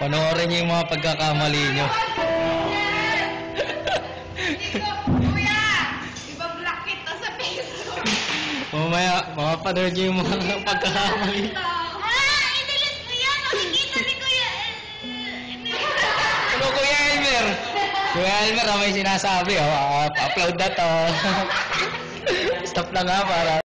Panoorin niyo yung mga pagkakamali niyo. Kuya. Ibang lakit to sa Facebook. Mamaya, makapanood niyo yung mga pagkakamali. Ah, i-delete mo yan. Makikita ni Kuya. Eh, ano Kuya Elmer? Kuya Elmer, ah, may sinasabi. Oh, Ah, upload na to. Stop na nga para